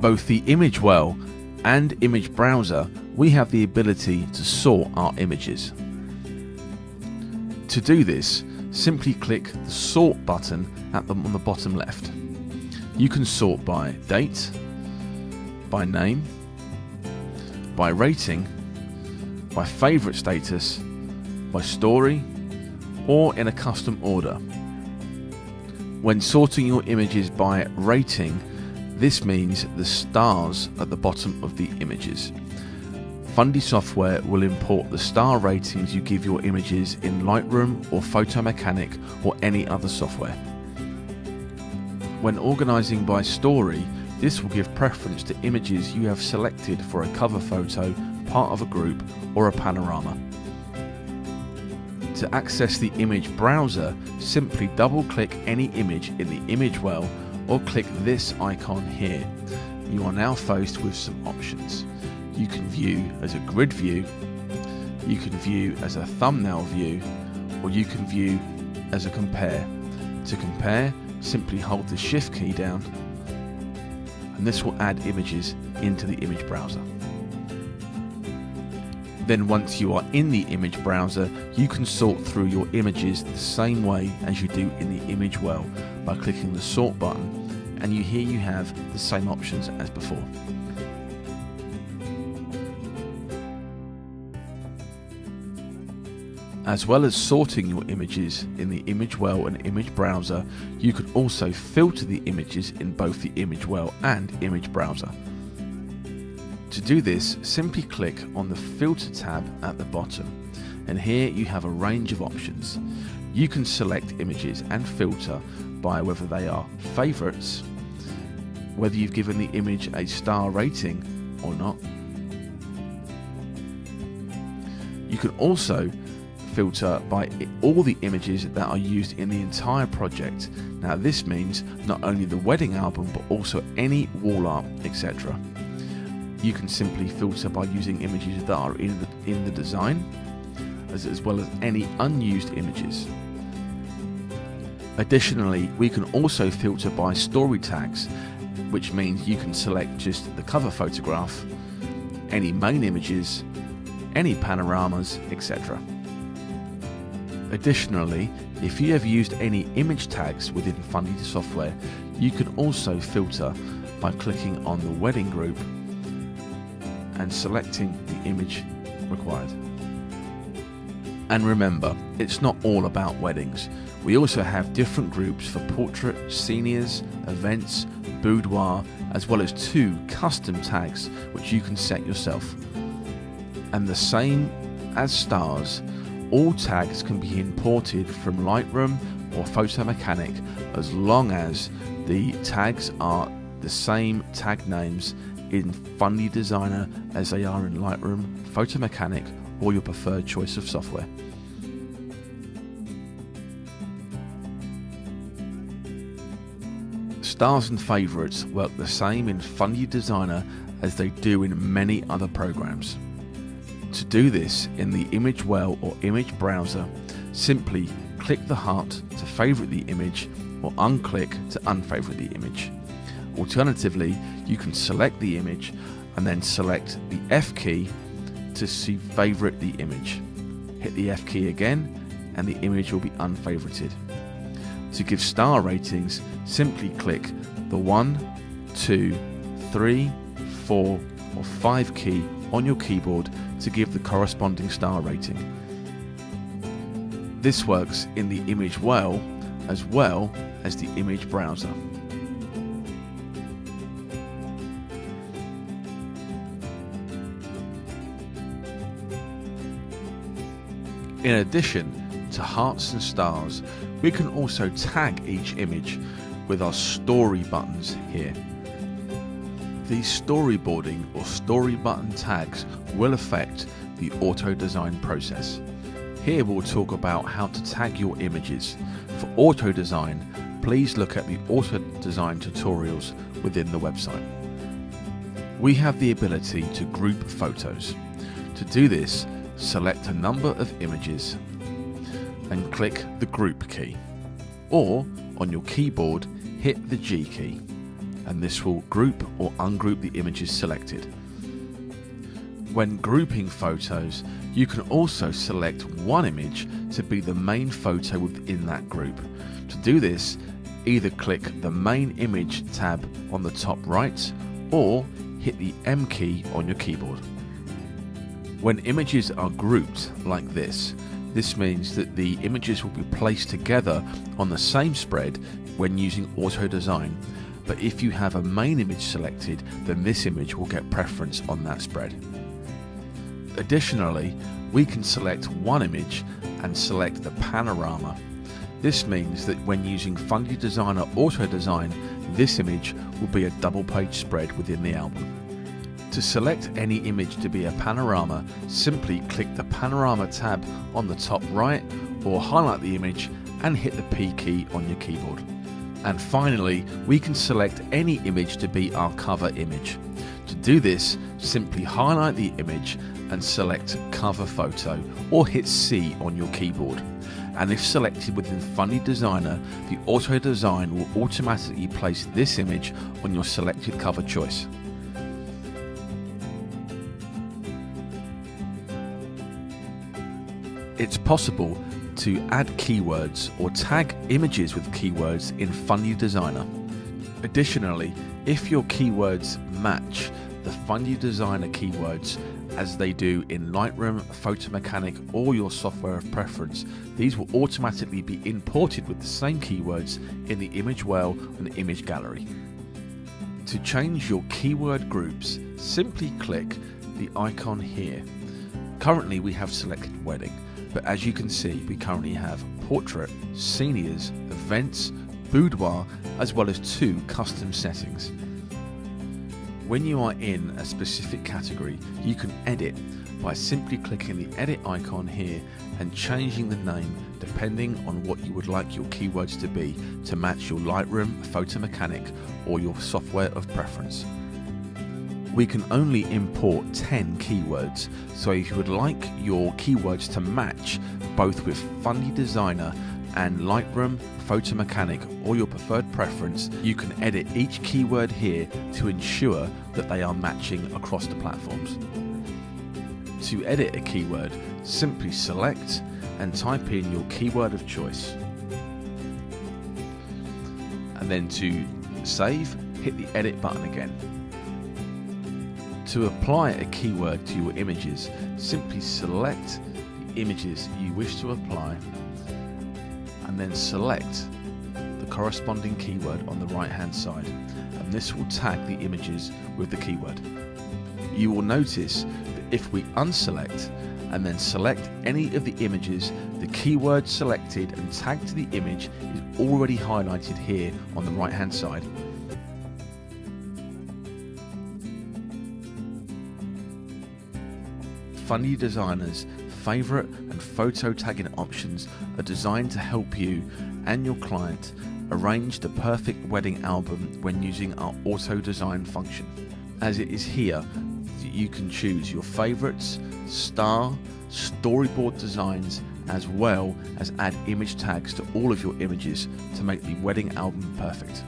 both the image well and image browser, we have the ability to sort our images. To do this, simply click the sort button at the, on the bottom left. You can sort by date, by name, by rating, by favourite status, by story, or in a custom order. When sorting your images by rating, this means the stars at the bottom of the images. Fundy software will import the star ratings you give your images in Lightroom or Photo Mechanic or any other software. When organising by story, this will give preference to images you have selected for a cover photo, part of a group, or a panorama. To access the image browser, simply double click any image in the image well or click this icon here. You are now faced with some options. You can view as a grid view, you can view as a thumbnail view, or you can view as a compare. To compare, simply hold the shift key down and this will add images into the image browser. Then once you are in the image browser, you can sort through your images the same way as you do in the image well by clicking the sort button and you here you have the same options as before. As well as sorting your images in the Image Well and Image Browser, you can also filter the images in both the Image Well and Image Browser. To do this, simply click on the Filter tab at the bottom, and here you have a range of options. You can select images and filter by whether they are favourites, whether you've given the image a star rating or not. You can also filter by all the images that are used in the entire project. Now this means not only the wedding album but also any wall art etc. You can simply filter by using images that are in the, in the design as, as well as any unused images. Additionally, we can also filter by story tags, which means you can select just the cover photograph, any main images, any panoramas, etc. Additionally, if you have used any image tags within Fundy software, you can also filter by clicking on the wedding group and selecting the image required. And remember, it's not all about weddings. We also have different groups for portrait, seniors, events, boudoir, as well as two custom tags which you can set yourself. And the same as stars, all tags can be imported from Lightroom or Photo Mechanic as long as the tags are the same tag names in Fundy Designer as they are in Lightroom, Photo Mechanic, or your preferred choice of software. Stars and favourites work the same in Fundy Designer as they do in many other programs. To do this in the Image Well or Image Browser, simply click the heart to favourite the image or unclick to unfavourite the image. Alternatively, you can select the image and then select the F key to see favourite the image. Hit the F key again and the image will be unfavorited. To give star ratings, simply click the 1, 2, 3, 4 or 5 key on your keyboard to give the corresponding star rating. This works in the image well as well as the image browser. In addition to hearts and stars, we can also tag each image with our story buttons here. These storyboarding or story button tags will affect the auto design process. Here we'll talk about how to tag your images. For auto design, please look at the auto design tutorials within the website. We have the ability to group photos. To do this, select a number of images and click the group key. Or on your keyboard, hit the G key. and this will group or ungroup the images selected. When grouping photos, you can also select one image to be the main photo within that group. To do this, either click the main image tab on the top right or hit the M key on your keyboard. When images are grouped like this, this means that the images will be placed together on the same spread when using auto design. But if you have a main image selected, then this image will get preference on that spread. Additionally, we can select one image and select the panorama. This means that when using Fundy Designer Auto Design, this image will be a double page spread within the album. To select any image to be a panorama, simply click the panorama tab on the top right or highlight the image and hit the P key on your keyboard. And finally, we can select any image to be our cover image. To do this, simply highlight the image and select cover photo or hit C on your keyboard. And if selected within Fundy Designer, the auto design will automatically place this image on your selected cover choice. It's possible to add keywords or tag images with keywords in Fundy Designer. Additionally, if your keywords match the Fundy Designer keywords as they do in Lightroom, Photo Mechanic, or your software of preference, these will automatically be imported with the same keywords in the image well and image gallery. To change your keyword groups, simply click the icon here. Currently, we have selected wedding but as you can see, we currently have portrait, seniors, events, boudoir, as well as two custom settings. When you are in a specific category, you can edit by simply clicking the edit icon here and changing the name depending on what you would like your keywords to be to match your Lightroom, Photo Mechanic or your software of preference we can only import 10 keywords. So if you would like your keywords to match both with Fundy Designer and Lightroom, Photo Mechanic or your preferred preference, you can edit each keyword here to ensure that they are matching across the platforms. To edit a keyword, simply select and type in your keyword of choice. And then to save, hit the edit button again. To apply a keyword to your images, simply select the images you wish to apply and then select the corresponding keyword on the right hand side and this will tag the images with the keyword. You will notice that if we unselect and then select any of the images, the keyword selected and tagged to the image is already highlighted here on the right hand side Fundy Designer's favorite and photo tagging options are designed to help you and your client arrange the perfect wedding album when using our auto design function. As it is here you can choose your favorites, star, storyboard designs, as well as add image tags to all of your images to make the wedding album perfect.